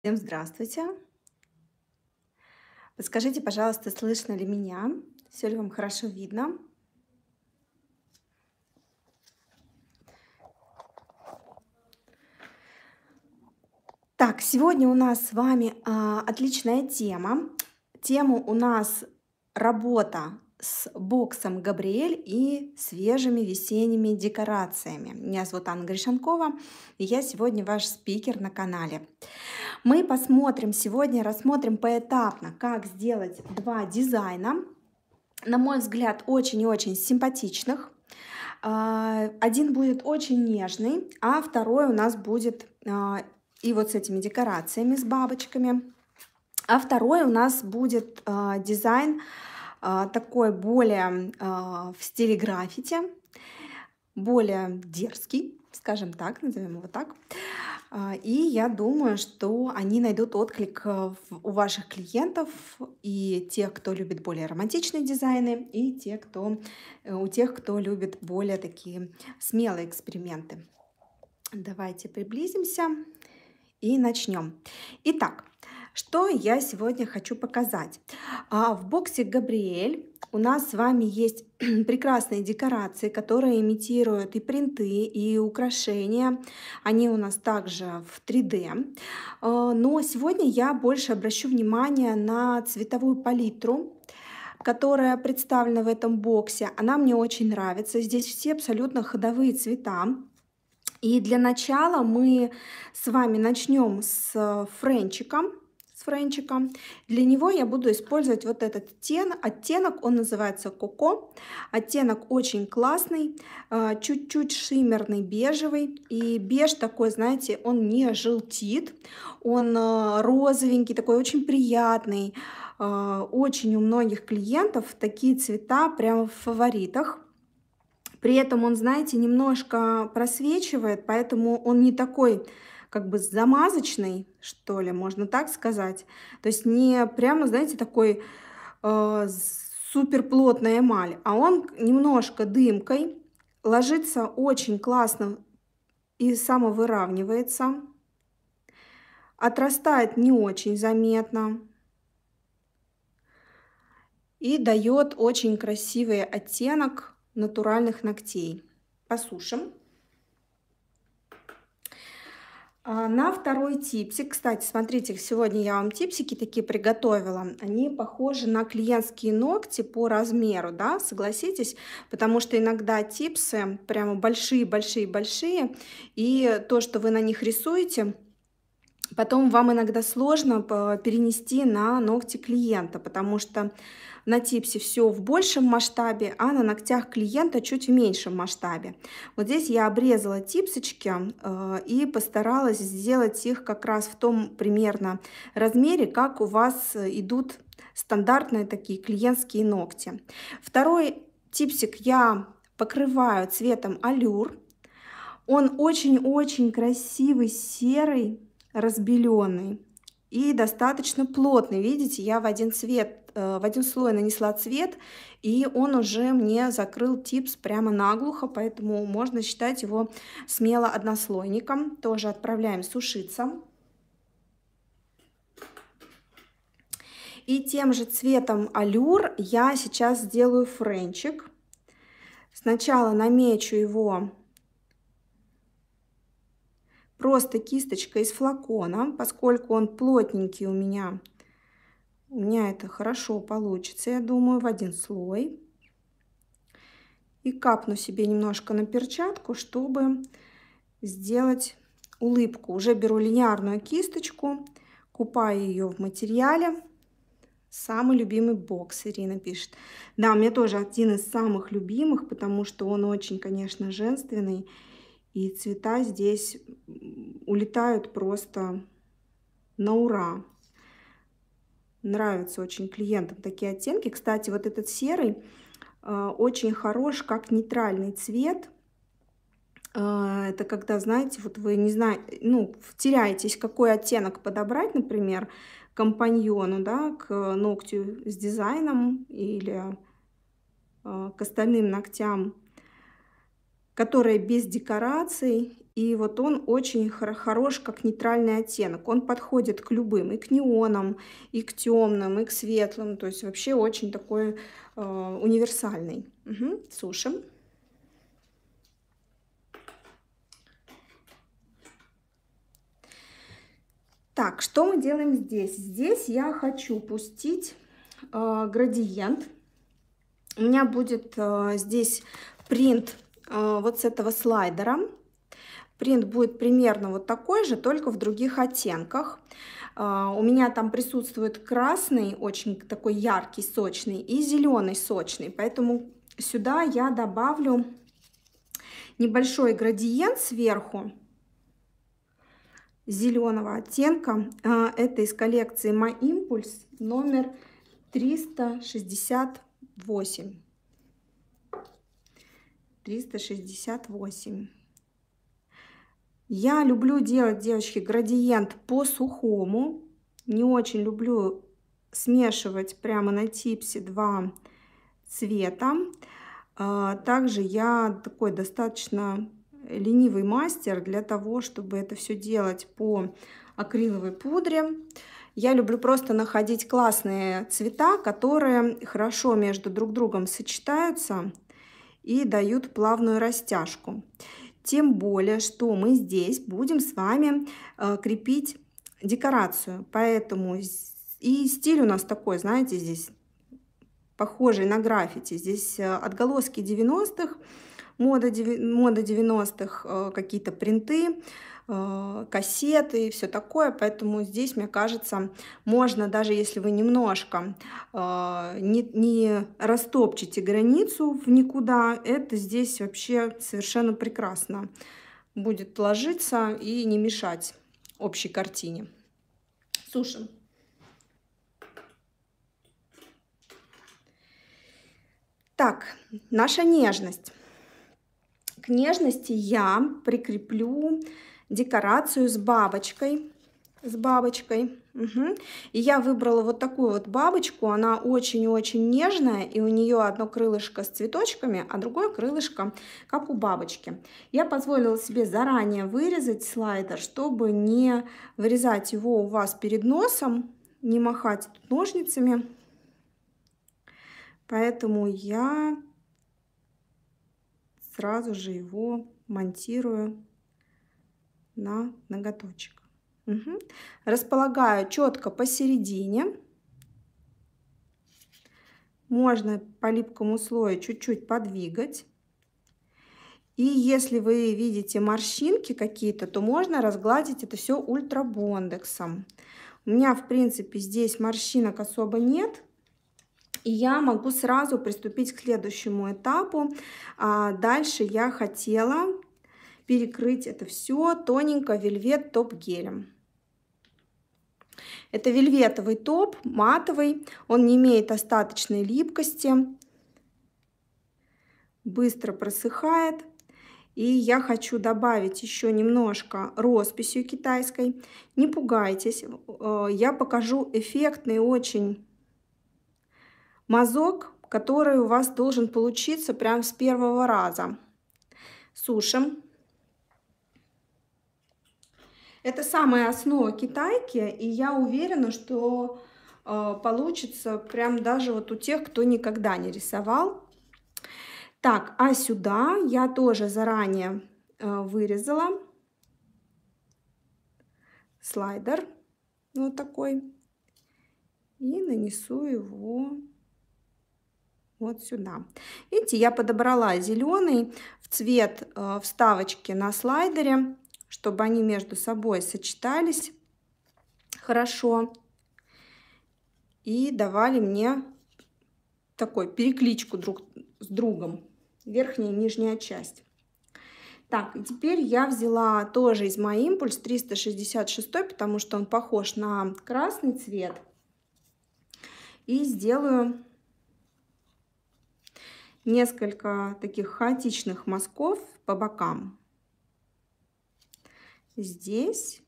Всем здравствуйте. Подскажите, пожалуйста, слышно ли меня? Все ли вам хорошо видно? Так, сегодня у нас с вами а, отличная тема. Тема у нас работа с боксом Габриэль и свежими весенними декорациями. Меня зовут Анна Гришанкова, и я сегодня ваш спикер на канале. Мы посмотрим сегодня, рассмотрим поэтапно, как сделать два дизайна, на мой взгляд, очень и очень симпатичных. А, один будет очень нежный, а второй у нас будет а, и вот с этими декорациями, с бабочками. А второй у нас будет а, дизайн такой более в стиле граффити, более дерзкий, скажем так, назовем его так. А, и я думаю, что они найдут отклик э, у ваших клиентов и тех, кто любит более романтичные дизайны, и те, кто, э, у тех, кто любит более такие смелые эксперименты. Давайте приблизимся и начнем. Итак, что я сегодня хочу показать? А, в боксе Габриэль у нас с вами есть прекрасные декорации, которые имитируют и принты, и украшения. Они у нас также в 3D. А, но сегодня я больше обращу внимание на цветовую палитру, которая представлена в этом боксе. Она мне очень нравится. Здесь все абсолютно ходовые цвета. И для начала мы с вами начнем с френчиком с френчиком. Для него я буду использовать вот этот оттенок, он называется Коко. Оттенок очень классный, а, чуть-чуть шиммерный, бежевый. И беж такой, знаете, он не желтит, он а, розовенький, такой очень приятный. А, очень у многих клиентов такие цвета прямо в фаворитах. При этом он, знаете, немножко просвечивает, поэтому он не такой как бы замазочный, что ли, можно так сказать. То есть не прямо, знаете, такой э, супер плотная эмаль, а он немножко дымкой, ложится очень классно и самовыравнивается, отрастает не очень заметно и дает очень красивый оттенок натуральных ногтей. Посушим. А, на второй типсик, кстати, смотрите, сегодня я вам типсики такие приготовила. Они похожи на клиентские ногти по размеру, да, согласитесь? Потому что иногда типсы прямо большие-большие-большие, и то, что вы на них рисуете, потом вам иногда сложно перенести на ногти клиента, потому что на типсе все в большем масштабе, а на ногтях клиента чуть в меньшем масштабе. Вот здесь я обрезала типсочки э, и постаралась сделать их как раз в том примерно размере, как у вас идут стандартные такие клиентские ногти. Второй типсик я покрываю цветом алюр. Он очень-очень красивый, серый, разбеленный и достаточно плотный. Видите, я в один цвет Э, в один слой нанесла цвет, и он уже мне закрыл типс прямо наглухо, поэтому можно считать его смело однослойником. Тоже отправляем сушиться. И тем же цветом алюр я сейчас сделаю френчик. Сначала намечу его просто кисточкой из флакона, поскольку он плотненький у меня у меня это хорошо получится, я думаю, в один слой. И капну себе немножко на перчатку, чтобы сделать улыбку. Уже беру линейную кисточку, купаю ее в материале. Самый любимый бокс, Ирина пишет. Да, у меня тоже один из самых любимых, потому что он очень, конечно, женственный. И цвета здесь улетают просто на ура нравятся очень клиентам такие оттенки. Кстати, вот этот серый э, очень хорош как нейтральный цвет. Э, это когда, знаете, вот вы не знаете, ну, теряетесь, какой оттенок подобрать, например, компаньону, да, к ногтю с дизайном или э, к остальным ногтям, которые без декораций И вот он очень хорош как нейтральный оттенок. Он подходит к любым, и к неонам, и к темным, и к светлым. То есть вообще очень такой э, универсальный. Угу, сушим. Так, что мы делаем здесь? Здесь я хочу пустить э, градиент. У меня будет э, здесь принт вот с этого слайдера. Принт будет примерно вот такой же, только в других оттенках. Э, у меня там присутствует красный, очень такой яркий, сочный, и зеленый, сочный. Поэтому сюда я добавлю небольшой градиент сверху зеленого оттенка. А, это из коллекции My Impulse номер 368. 368. Я люблю делать, девочки, градиент по сухому. Не очень люблю смешивать прямо на типсе два цвета. А, также я такой достаточно ленивый мастер для того, чтобы это все делать по акриловой пудре. Я люблю просто находить классные цвета, которые хорошо между друг другом сочетаются и дают плавную растяжку. Тем более, что мы здесь будем с вами э, крепить декорацию. Поэтому и стиль у нас такой, знаете, здесь похожий на граффити. Здесь э, отголоски 90-х, мода, мода 90-х, э, какие-то принты, кассеты и все такое. Поэтому здесь, мне кажется, можно, даже если вы немножко э, не, не растопчете границу в никуда, это здесь вообще совершенно прекрасно будет ложиться и не мешать общей картине. Сушим. Так, наша нежность. К нежности я прикреплю декорацию с бабочкой. С бабочкой. Угу. И я выбрала вот такую вот бабочку. Она очень-очень нежная. И у нее одно крылышко с цветочками, а другое крылышко, как у бабочки. Я позволила себе заранее вырезать слайдер, чтобы не вырезать его у вас перед носом, не махать ножницами. Поэтому я сразу же его монтирую на ноготочек. Угу. Располагаю четко посередине. Можно по липкому слою чуть-чуть подвигать. И если вы видите морщинки какие-то, то можно разгладить это все ультрабондексом. У меня, в принципе, здесь морщинок особо нет. И я могу сразу приступить к следующему этапу. А дальше я хотела перекрыть это все тоненько вельвет топ гелем. Это вельветовый топ, матовый, он не имеет остаточной липкости, быстро просыхает. И я хочу добавить еще немножко росписью китайской. Не пугайтесь, э, я покажу эффектный очень мазок, который у вас должен получиться прям с первого раза. Сушим. Это самая основа китайки, и я уверена, что э, получится прям даже вот у тех, кто никогда не рисовал. Так, а сюда я тоже заранее э, вырезала слайдер вот такой и нанесу его вот сюда. Видите, я подобрала зеленый в цвет э, вставочки на слайдере, чтобы они между собой сочетались хорошо и давали мне такой перекличку друг с другом, верхняя и нижняя часть. Так, теперь я взяла тоже из My Impulse 366, потому что он похож на красный цвет. И сделаю несколько таких хаотичных мазков по бокам. Здесь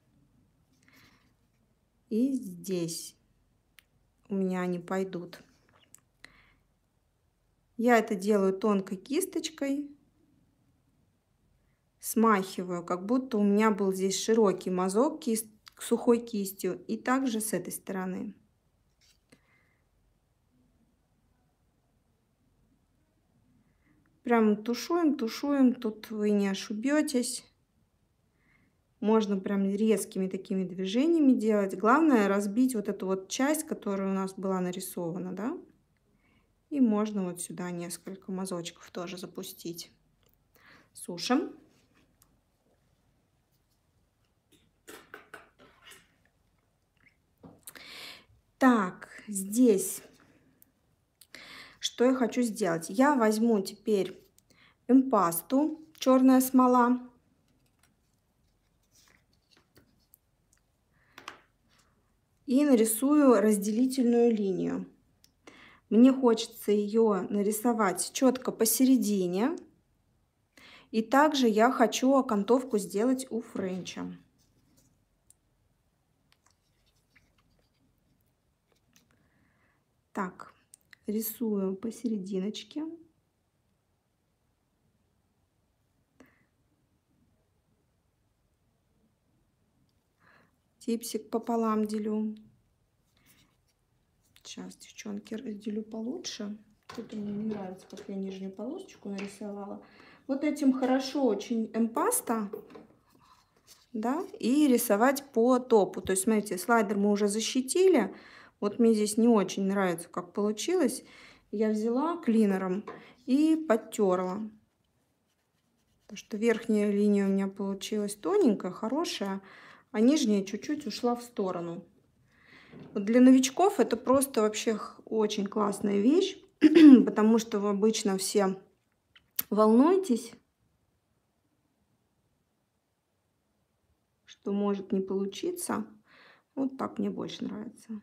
и здесь у меня они пойдут. Я это делаю тонкой кисточкой. смахиваю, как будто у меня был здесь широкий мазок кист, сухой кистью. И также с этой стороны. Прям тушуем, тушуем, тут вы не ошибетесь. Можно прям резкими такими движениями делать. Главное разбить вот эту вот часть, которая у нас была нарисована, да. И можно вот сюда несколько мазочков тоже запустить. Сушим. Так, здесь что я хочу сделать? Я возьму теперь эмпасту, черная смола. И нарисую разделительную линию. Мне хочется ее нарисовать четко посередине. И также я хочу окантовку сделать у френча. Так, рисую посерединочке. Типсик пополам делю. Сейчас, девчонки, разделю получше. Тут мне не нравится, как я нижнюю полосочку нарисовала. Вот этим хорошо очень эмпаста, да, и рисовать по топу. То есть, смотрите, слайдер мы уже защитили, вот мне здесь не очень нравится, как получилось. Я взяла клинером и подтерла. Потому что верхняя линия у меня получилась тоненькая, хорошая, а нижняя чуть-чуть ушла в сторону. Для новичков это просто вообще очень классная вещь, потому что вы обычно все волнуетесь, что может не получиться. Вот так мне больше нравится.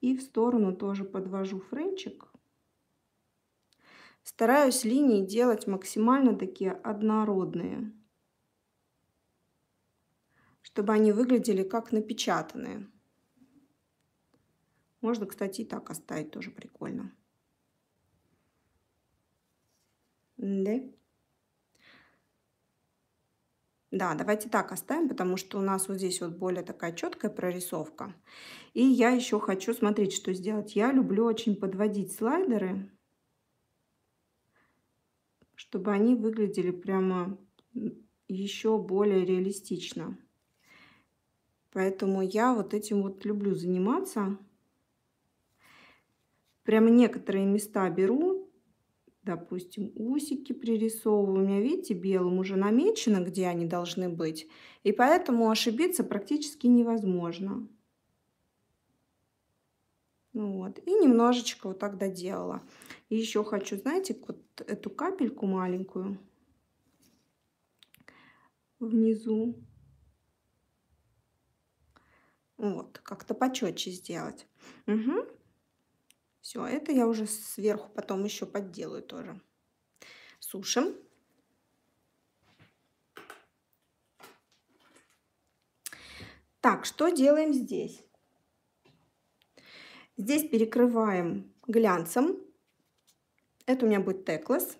И в сторону тоже подвожу френчик. Стараюсь линии делать максимально такие однородные, чтобы они выглядели как напечатанные. Можно, кстати, и так оставить, тоже прикольно. Да. Да, давайте так оставим, потому что у нас вот здесь вот более такая четкая прорисовка. И я еще хочу смотреть, что сделать. Я люблю очень подводить слайдеры, чтобы они выглядели прямо еще более реалистично. Поэтому я вот этим вот люблю заниматься. Прямо некоторые места беру допустим, усики пририсовываю. У меня, видите, белым уже намечено, где они должны быть. И поэтому ошибиться практически невозможно. Ну вот. И немножечко вот так доделала. И еще хочу, знаете, вот эту капельку маленькую внизу. Вот, как-то почетче сделать. Угу. Все, это я уже сверху потом еще подделаю тоже. Сушим. Так, что делаем здесь? Здесь перекрываем глянцем. Это у меня будет теклес.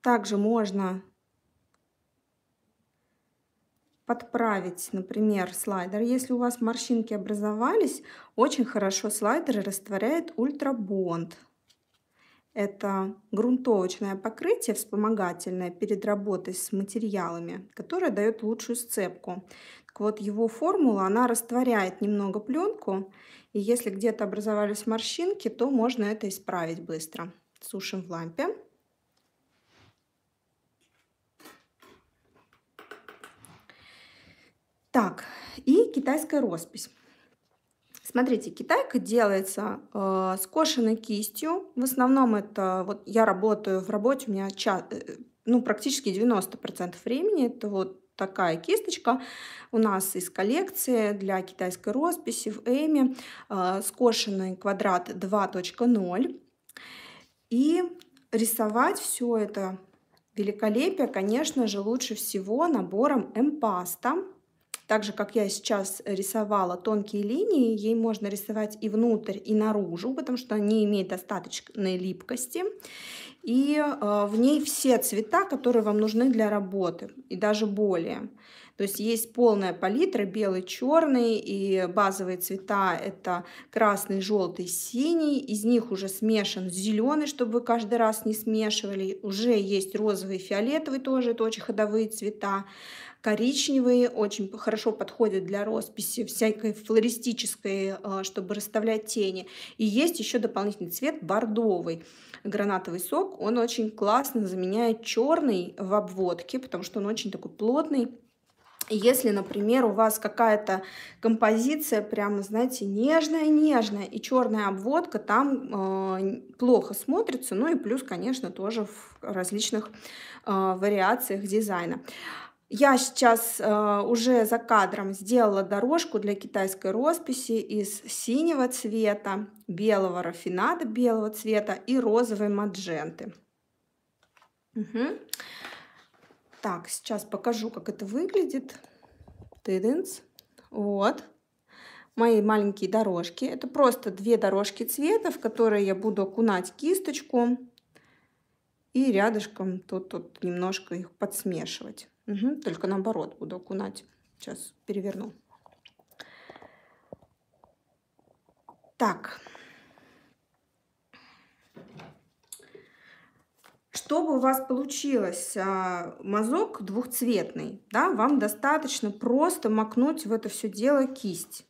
Также можно подправить, например, слайдер. Если у вас морщинки образовались, очень хорошо слайдер растворяет ультрабонд. Это грунтовочное покрытие вспомогательное перед работой с материалами, которое дает лучшую сцепку. Так вот, его формула, она растворяет немного пленку, и если где-то образовались морщинки, то можно это исправить быстро. Сушим в лампе. Так, и китайская роспись. Смотрите, китайка делается э, скошенной кистью. В основном это, вот я работаю в работе, у меня ча, э, ну, практически 90% времени это вот такая кисточка у нас из коллекции для китайской росписи в Эми. Э, скошенный квадрат 2.0. И рисовать все это великолепие, конечно же, лучше всего набором эмпаста Так же, как я сейчас рисовала тонкие линии, ей можно рисовать и внутрь, и наружу, потому что они имеют достаточной липкости. И э, в ней все цвета, которые вам нужны для работы, и даже более. То есть есть полная палитра, белый, черный, и базовые цвета это красный, желтый, синий. Из них уже смешан зеленый, чтобы вы каждый раз не смешивали. Уже есть розовый, фиолетовый тоже, это очень ходовые цвета. Коричневые очень хорошо подходят для росписи всякой флористической, э, чтобы расставлять тени. И есть еще дополнительный цвет бордовый гранатовый сок, он очень классно заменяет черный в обводке, потому что он очень такой плотный, если, например, у вас какая-то композиция прямо, знаете, нежная-нежная и черная обводка, там э, плохо смотрится, ну и плюс, конечно, тоже в различных э, вариациях дизайна. Я сейчас э, уже за кадром сделала дорожку для китайской росписи из синего цвета, белого рафинада белого цвета и розовой мадженты. Угу. Так, сейчас покажу, как это выглядит. Тыдынц. Вот. Мои маленькие дорожки. Это просто две дорожки цвета, в которые я буду окунать кисточку. И рядышком тут, тут немножко их подсмешивать. Угу, только наоборот буду окунать. Сейчас переверну. Так. Чтобы у вас получилось а, мазок двухцветный, да, вам достаточно просто макнуть в это все дело кисть.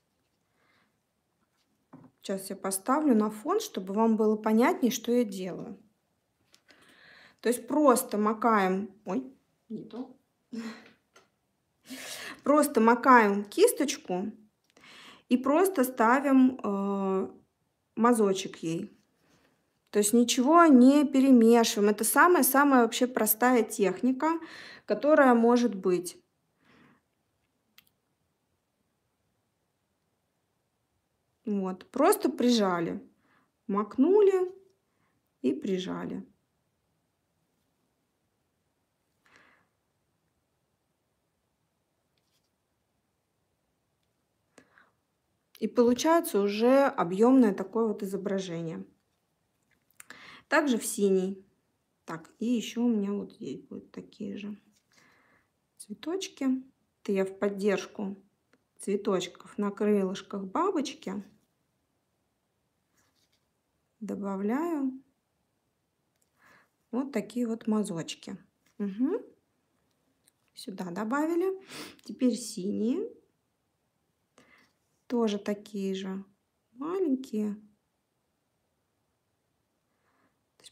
Сейчас я поставлю на фон, чтобы вам было понятнее, что я делаю. То есть просто макаем... Ой, не то. Просто макаем кисточку и просто ставим э, мазочек ей. То есть ничего не перемешиваем. Это самая-самая вообще простая техника, которая может быть. Вот, просто прижали, макнули и прижали. И получается уже объемное такое вот изображение. Также в синий. Так, и еще у меня вот здесь будут такие же цветочки. Это я в поддержку цветочков на крылышках бабочки добавляю вот такие вот мазочки. Угу. Сюда добавили. Теперь синие. Тоже такие же маленькие.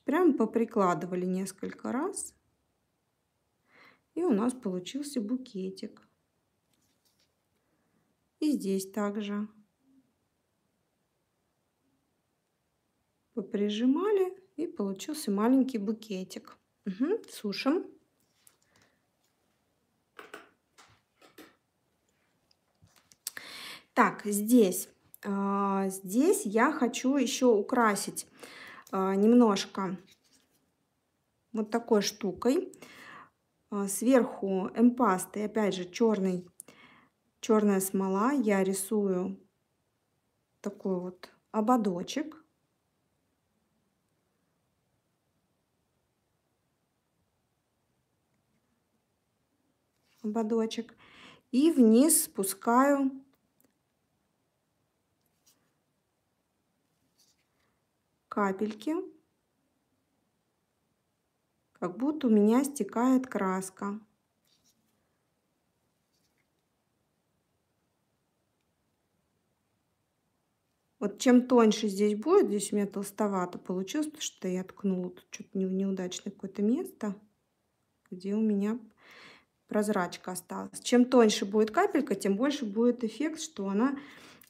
Прям поприкладывали несколько раз. И у нас получился букетик. И здесь также. Поприжимали и получился маленький букетик. Угу, сушим. Так, здесь, э, здесь я хочу еще украсить а, немножко вот такой штукой. А, сверху эмпасты, опять же, черный, черная смола. Я рисую такой вот ободочек. Ободочек. И вниз спускаю капельки, как будто у меня стекает краска. Вот чем тоньше здесь будет, здесь у меня толстовато получилось, потому что я ткнула тут что-то неудачное какое-то место, где у меня прозрачка осталась. Чем тоньше будет капелька, тем больше будет эффект, что она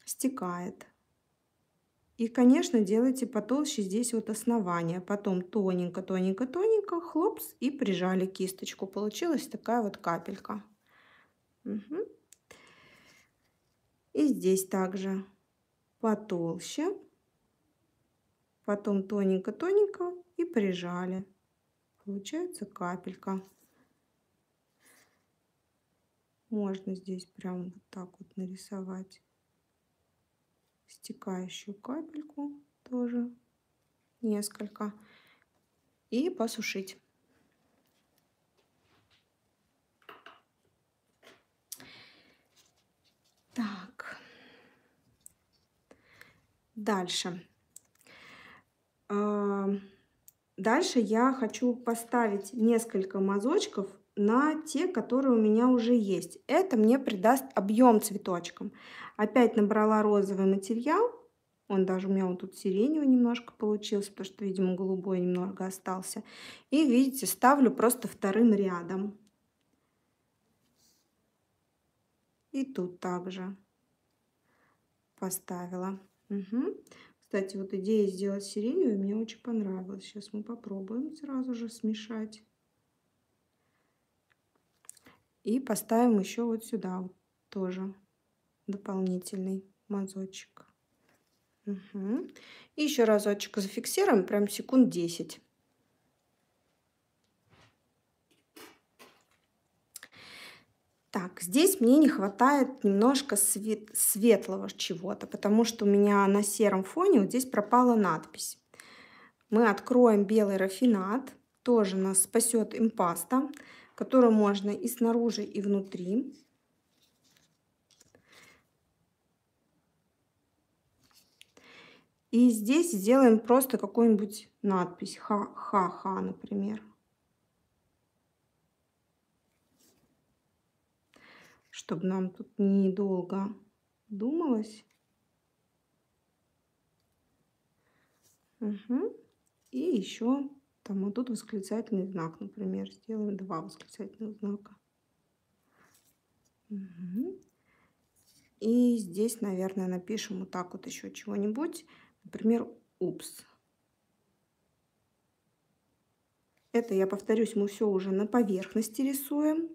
стекает. И, конечно, делайте потолще здесь вот основание. Потом тоненько, тоненько, тоненько, хлопс, и прижали кисточку. Получилась такая вот капелька. Угу. И здесь также потолще. Потом тоненько-тоненько и прижали. Получается капелька. можно здесь прям вот так вот нарисовать стекающую капельку тоже несколько и посушить. Так. Дальше. А, дальше я хочу поставить несколько мазочков на те, которые у меня уже есть. Это мне придаст объем цветочкам. Опять набрала розовый материал. Он даже у меня вот тут сиреневый немножко получился, потому что, видимо, голубой немного остался. И, видите, ставлю просто вторым рядом. И тут также поставила. Угу. Кстати, вот идея сделать сиреневый мне очень понравилась. Сейчас мы попробуем сразу же смешать. И поставим еще вот сюда вот тоже дополнительный мазочек. Угу. И еще разочек зафиксируем, прям секунд 10. Так, здесь мне не хватает немножко свет, светлого чего-то, потому что у меня на сером фоне вот здесь пропала надпись. Мы откроем белый рафинат, тоже нас спасет импаста которую можно и снаружи, и внутри. И здесь сделаем просто какую-нибудь надпись ха-ха-ха, например. Чтобы нам тут недолго думалось. Угу. И еще там вот тут восклицательный знак, например. Сделаем два восклицательных знака. Угу. И здесь, наверное, напишем вот так вот еще чего-нибудь. Например, упс. Это, я повторюсь, мы все уже на поверхности рисуем.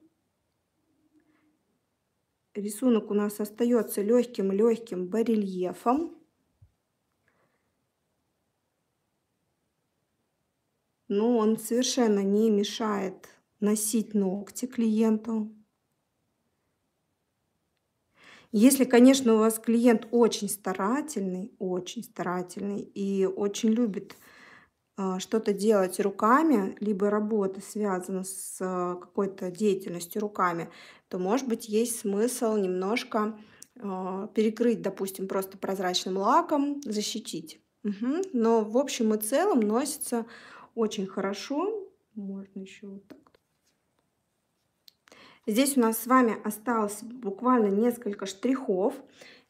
Рисунок у нас остается легким-легким барельефом. Но он совершенно не мешает носить ногти клиенту. Если, конечно, у вас клиент очень старательный, очень старательный и очень любит а, что-то делать руками, либо работа связана с а, какой-то деятельностью руками, то, может быть, есть смысл немножко а, перекрыть, допустим, просто прозрачным лаком, защитить. Угу. Но в общем и целом носится очень хорошо. Можно еще вот так. Здесь у нас с вами осталось буквально несколько штрихов.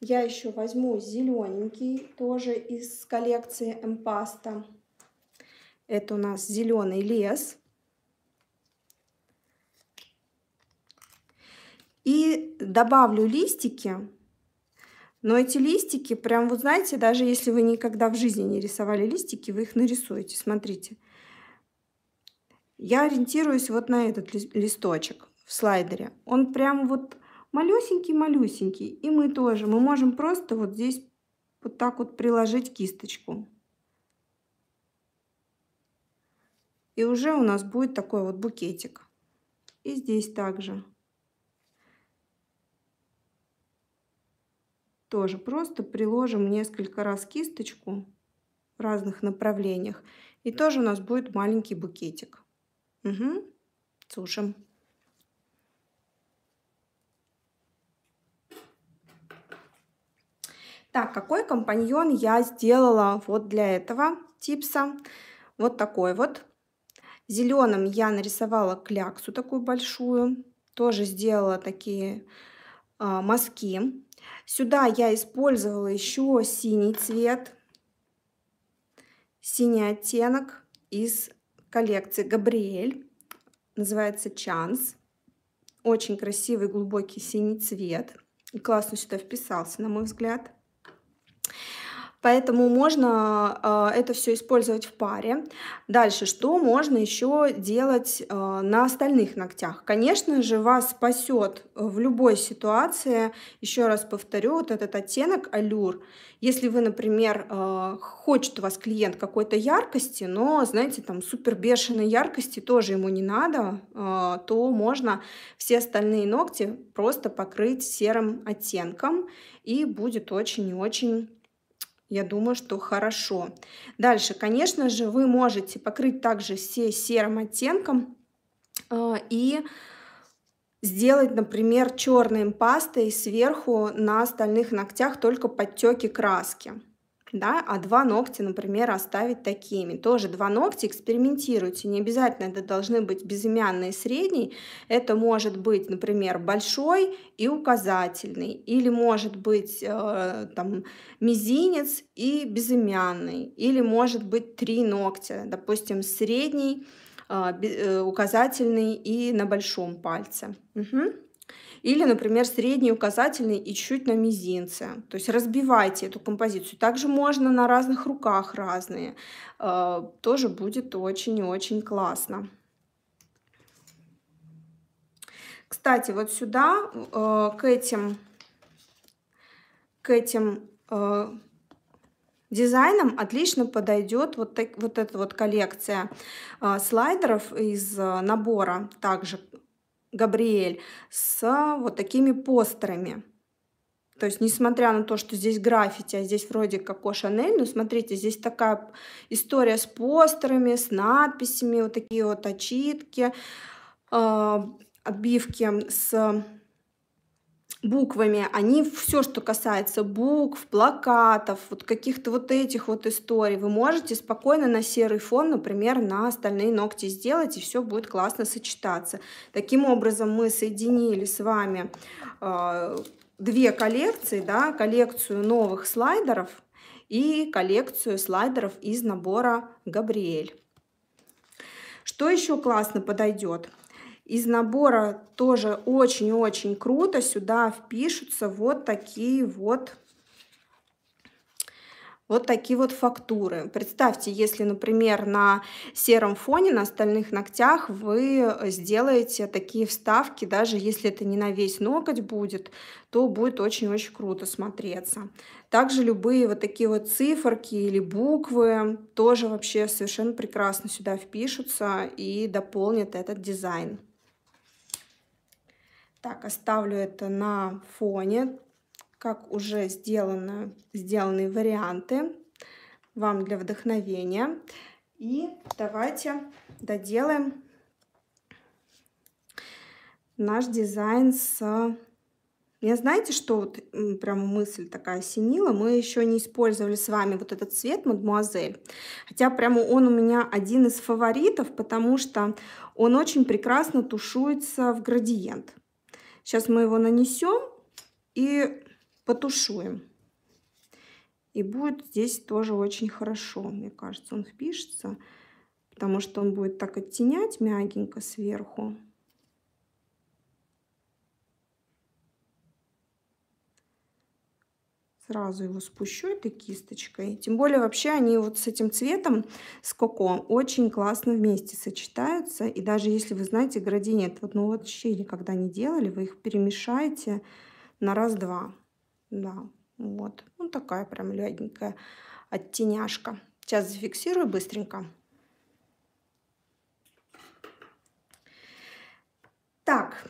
Я еще возьму зелененький, тоже из коллекции Эмпаста. Это у нас зеленый лес. И добавлю листики. Но эти листики, прям, вот знаете, даже если вы никогда в жизни не рисовали листики, вы их нарисуете. Смотрите. Я ориентируюсь вот на этот листочек в слайдере. Он прям вот малюсенький-малюсенький. И мы тоже. Мы можем просто вот здесь вот так вот приложить кисточку. И уже у нас будет такой вот букетик. И здесь также. Тоже просто приложим несколько раз кисточку в разных направлениях. И тоже у нас будет маленький букетик. Угу. Сушим. Так, какой компаньон я сделала вот для этого типса? Вот такой вот. Зеленым я нарисовала кляксу такую большую. Тоже сделала такие а, мазки. Сюда я использовала еще синий цвет, синий оттенок из коллекции Габриэль. Называется Чанс. Очень красивый глубокий синий цвет. И классно сюда вписался, на мой взгляд. Поэтому можно э, это все использовать в паре. Дальше, что можно еще делать э, на остальных ногтях? Конечно же, вас спасет в любой ситуации, еще раз повторю, вот этот оттенок алюр. Если вы, например, э, хочет у вас клиент какой-то яркости, но, знаете, там супер бешеной яркости тоже ему не надо, э, то можно все остальные ногти просто покрыть серым оттенком, и будет очень и очень я думаю, что хорошо. Дальше, конечно же, вы можете покрыть также все серым оттенком э, и сделать, например, черной пастой сверху на остальных ногтях только подтеки краски да, а два ногтя, например, оставить такими. Тоже два ногтя экспериментируйте, не обязательно это должны быть безымянный и средний, это может быть, например, большой и указательный, или может быть э, там мизинец и безымянный, или может быть три ногтя, допустим, средний, э, э указательный и на большом пальце. Угу. Или, например, средний указательный и чуть на мизинце. То есть разбивайте эту композицию. Также можно на разных руках разные. Э, тоже будет очень и очень классно. Кстати, вот сюда, э, к этим, к этим э, дизайном отлично подойдет вот, так, вот эта вот коллекция слайдеров из набора, также Габриэль с вот такими постерами. То есть, несмотря на то, что здесь граффити, а здесь вроде Коко Шанель, но смотрите, здесь такая история с постерами, с надписями, вот такие вот очитки, э, отбивки с буквами, они все, что касается букв, плакатов, вот каких-то вот этих вот историй, вы можете спокойно на серый фон, например, на остальные ногти сделать, и все будет классно сочетаться. Таким образом мы соединили с вами э, две коллекции, да, коллекцию новых слайдеров и коллекцию слайдеров из набора Габриэль. Что еще классно подойдет? Из набора тоже очень-очень круто сюда впишутся вот такие вот вот такие вот фактуры. Представьте, если, например, на сером фоне, на остальных ногтях вы сделаете такие вставки, даже если это не на весь ноготь будет, то будет очень-очень круто смотреться. Также любые вот такие вот циферки или буквы тоже вообще совершенно прекрасно сюда впишутся и дополнят этот дизайн. Так, оставлю это на фоне, как уже сделано, сделаны варианты вам для вдохновения. И давайте доделаем наш дизайн с... Я знаете, что вот прям мысль такая осенила? Мы еще не использовали с вами вот этот цвет Мадемуазель. Хотя прямо он у меня один из фаворитов, потому что он очень прекрасно тушуется в градиент. Сейчас мы его нанесем и потушуем. И будет здесь тоже очень хорошо, мне кажется, он впишется, потому что он будет так оттенять мягенько сверху. Сразу его спущу этой кисточкой. Тем более вообще они вот с этим цветом, с коко, очень классно вместе сочетаются. И даже если вы знаете градиент, вот, ну вообще никогда не делали, вы их перемешаете на раз-два. Да, вот. Ну такая прям легенькая оттеняшка. Сейчас зафиксирую быстренько. Так,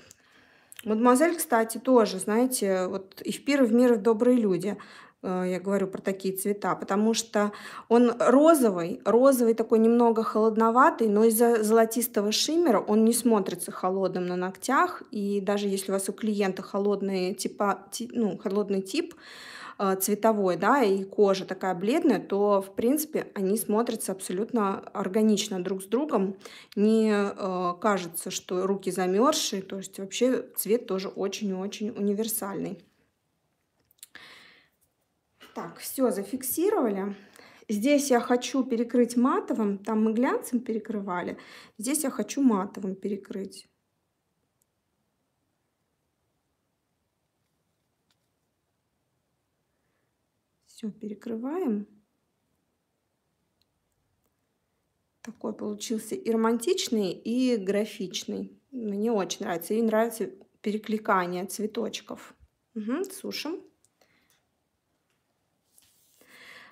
Мадемуазель, кстати, тоже, знаете, вот и в пир, и в мир, добрые люди. Э, я говорю про такие цвета, потому что он розовый, розовый такой немного холодноватый, но из-за золотистого шиммера он не смотрится холодным на ногтях, и даже если у вас у клиента холодный, типа, ну, холодный тип, цветовой, да, и кожа такая бледная, то, в принципе, они смотрятся абсолютно органично друг с другом. Не э, кажется, что руки замерзшие, то есть вообще цвет тоже очень-очень универсальный. Так, все, зафиксировали. Здесь я хочу перекрыть матовым, там мы глянцем перекрывали. Здесь я хочу матовым перекрыть. Все, перекрываем. Такой получился и романтичный, и графичный. Мне очень нравится. И нравится перекликание цветочков. Угу, сушим.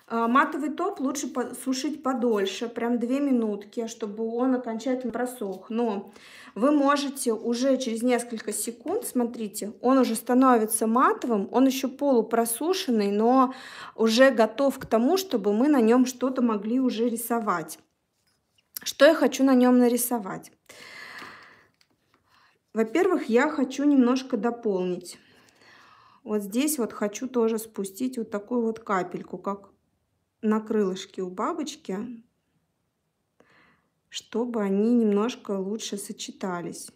А, матовый топ лучше сушить подольше, прям 2 минутки, чтобы он окончательно просох. Но вы можете уже через несколько секунд, смотрите, он уже становится матовым, он еще полупросушенный, но уже готов к тому, чтобы мы на нем что-то могли уже рисовать. Что я хочу на нем нарисовать? Во-первых, я хочу немножко дополнить. Вот здесь вот хочу тоже спустить вот такую вот капельку, как на крылышке у бабочки, чтобы они немножко лучше сочетались.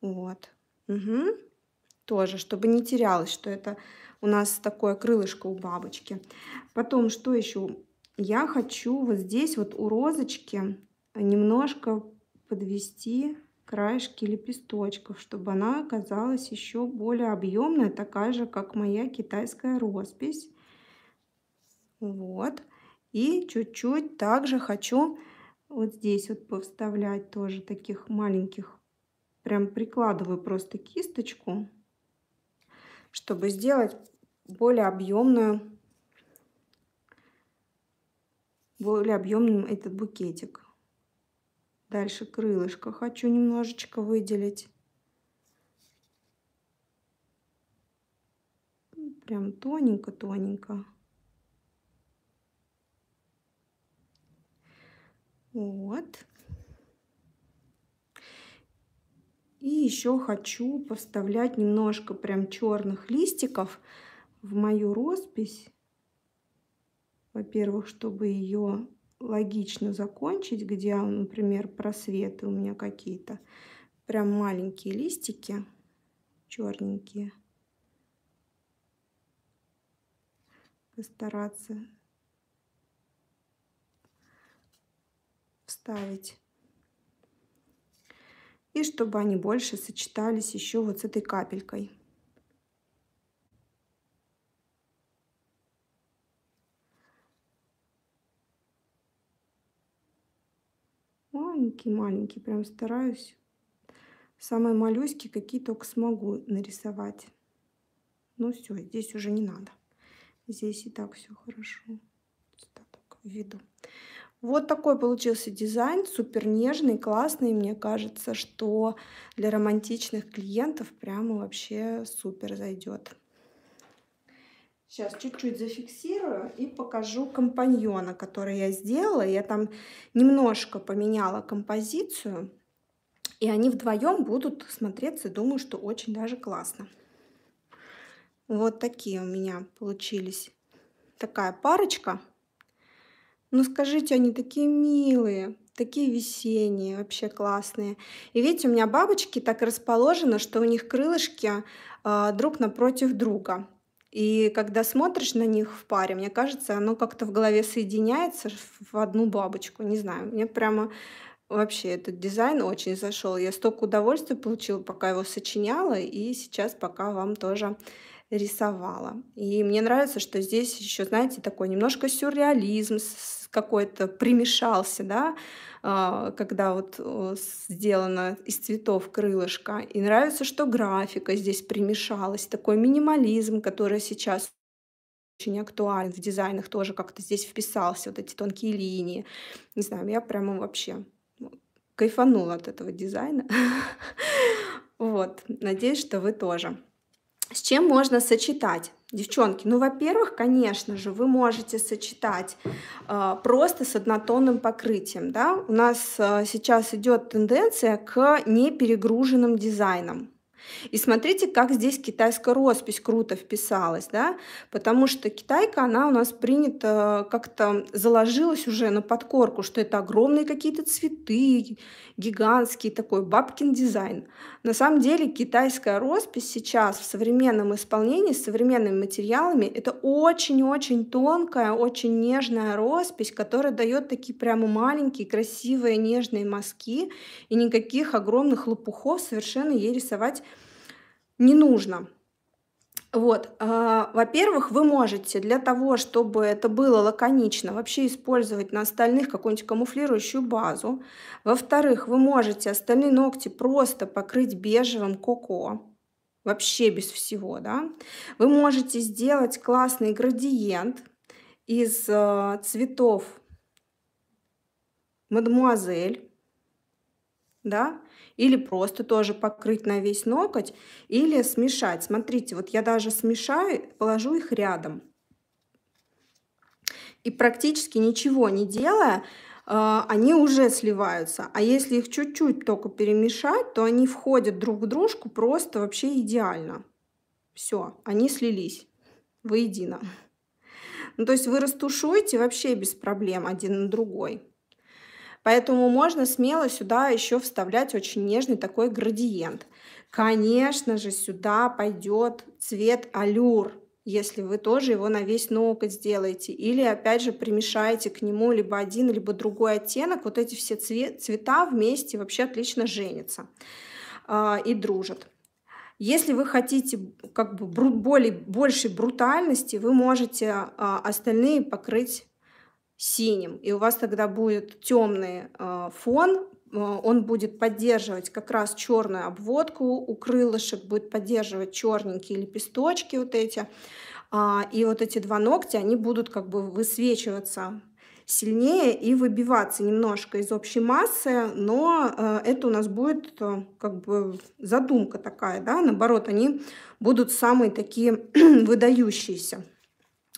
Вот. Угу. Тоже, чтобы не терялось, что это у нас такое крылышко у бабочки. Потом, что еще? Я хочу вот здесь вот у розочки немножко подвести краешки лепесточков, чтобы она оказалась еще более объемная, такая же, как моя китайская роспись. Вот. И чуть-чуть также хочу вот здесь вот повставлять тоже таких маленьких. Прям прикладываю просто кисточку, чтобы сделать более объемную, более объемным этот букетик. Дальше крылышко хочу немножечко выделить. Прям тоненько-тоненько. Вот. И еще хочу поставлять немножко прям черных листиков в мою роспись. Во-первых, чтобы ее логично закончить, где, например, просветы у меня какие-то. Прям маленькие листики, черненькие. Постараться вставить. И чтобы они больше сочетались еще вот с этой капелькой. Маленький-маленький, прям стараюсь. Самые малюськи, какие только смогу нарисовать. Ну все, здесь уже не надо. Здесь и так все хорошо. Так, введу. Вот такой получился дизайн, супер нежный, классный. Мне кажется, что для романтичных клиентов прямо вообще супер зайдет. Сейчас чуть-чуть зафиксирую и покажу компаньона, который я сделала. Я там немножко поменяла композицию, и они вдвоем будут смотреться, думаю, что очень даже классно. Вот такие у меня получились. Такая парочка. Ну скажите, они такие милые, такие весенние, вообще классные. И видите, у меня бабочки так расположены, что у них крылышки э, друг напротив друга. И когда смотришь на них в паре, мне кажется, оно как-то в голове соединяется в одну бабочку. Не знаю, мне прямо вообще этот дизайн очень зашел. Я столько удовольствия получила, пока его сочиняла, и сейчас пока вам тоже рисовала. И мне нравится, что здесь еще, знаете, такой немножко сюрреализм какой-то примешался, да, а, когда вот сделано из цветов крылышко. И нравится, что графика здесь примешалась, такой минимализм, который сейчас очень актуален в дизайнах, тоже как-то здесь вписался, вот эти тонкие линии. Не знаю, я прямо вообще кайфанула от этого дизайна. Вот, надеюсь, что вы тоже. С чем можно сочетать? Девчонки, ну, во-первых, конечно же, вы можете сочетать э, просто с однотонным покрытием, да. У нас э, сейчас идет тенденция к неперегруженным дизайнам. И смотрите, как здесь китайская роспись круто вписалась, да, потому что китайка, она у нас принята, как-то заложилась уже на подкорку, что это огромные какие-то цветы, гигантский такой бабкин дизайн. На самом деле китайская роспись сейчас в современном исполнении с современными материалами это очень-очень тонкая, очень нежная роспись, которая дает такие прямо маленькие, красивые, нежные мазки, и никаких огромных лопухов совершенно ей рисовать не нужно. Вот, а, во-первых, вы можете для того, чтобы это было лаконично, вообще использовать на остальных какую-нибудь камуфлирующую базу. Во-вторых, вы можете остальные ногти просто покрыть бежевым коко, вообще без всего, да. Вы можете сделать классный градиент из э, цветов мадемуазель, да, или просто тоже покрыть на весь ноготь, или смешать. Смотрите, вот я даже смешаю, положу их рядом. И практически ничего не делая, а, они уже сливаются. А если их чуть-чуть только перемешать, то они входят друг в дружку просто вообще идеально. Все, они слились воедино. Ну, то есть вы растушуете вообще без проблем один на другой. Поэтому можно смело сюда еще вставлять очень нежный такой градиент. Конечно же, сюда пойдет цвет алюр, если вы тоже его на весь ноготь сделаете. Или, опять же, примешаете к нему либо один, либо другой оттенок. Вот эти все цвет, цвета вместе вообще отлично женятся э, и дружат. Если вы хотите как бы более, большей брутальности, вы можете э, остальные покрыть синим, и у вас тогда будет темный э, фон, э, он будет поддерживать как раз черную обводку у крылышек, будет поддерживать черненькие лепесточки вот эти. А, и вот эти два ногтя, они будут как бы высвечиваться сильнее и выбиваться немножко из общей массы, но э, это у нас будет как бы задумка такая, да, наоборот, они будут самые такие выдающиеся.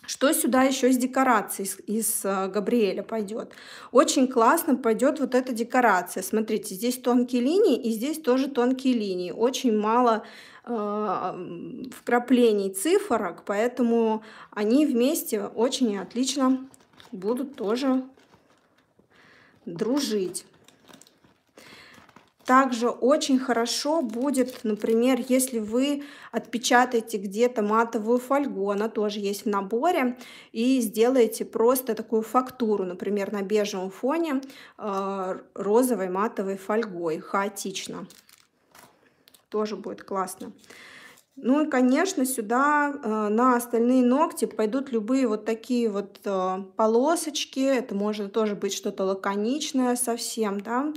Что сюда еще из декораций из, из э, Габриэля пойдет? Очень классно пойдет вот эта декорация. Смотрите, здесь тонкие линии и здесь тоже тонкие линии. Очень мало э, вкраплений цифрок, поэтому они вместе очень отлично будут тоже дружить. Также очень хорошо будет, например, если вы отпечатаете где-то матовую фольгу, она тоже есть в наборе, и сделаете просто такую фактуру, например, на бежевом фоне э, розовой матовой фольгой, хаотично. Тоже будет классно. Ну и, конечно, сюда э, на остальные ногти пойдут любые вот такие вот э, полосочки. Это может тоже быть что-то лаконичное совсем, да.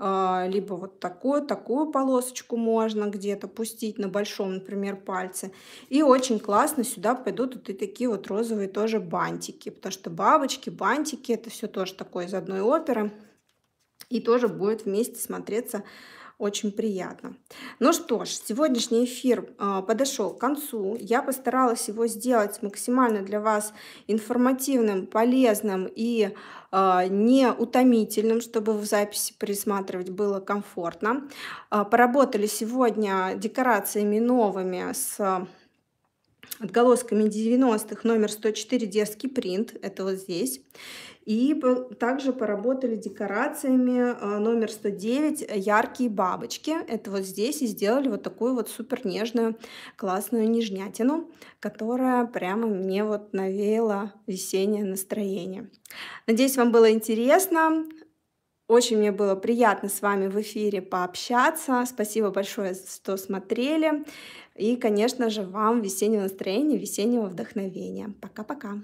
А, либо вот такую, такую полосочку можно где-то пустить на большом, например, пальце. И очень классно сюда пойдут вот и такие вот розовые тоже бантики, потому что бабочки, бантики, это все тоже такое из одной оперы. И тоже будет вместе смотреться очень приятно. Ну что ж, сегодняшний эфир э, подошел к концу. Я постаралась его сделать максимально для вас информативным, полезным и э, не утомительным, чтобы в записи присматривать было комфортно. Э, поработали сегодня декорациями новыми с отголосками 90-х номер 104 дерзкий принт, это вот здесь. И также поработали декорациями а, номер 109 яркие бабочки. Это вот здесь и сделали вот такую вот супер нежную классную нежнятину, которая прямо мне вот навеяла весеннее настроение. Надеюсь, вам было интересно. Очень мне было приятно с вами в эфире пообщаться. Спасибо большое, что смотрели. И, конечно же, вам весеннего настроения, весеннего вдохновения. Пока-пока.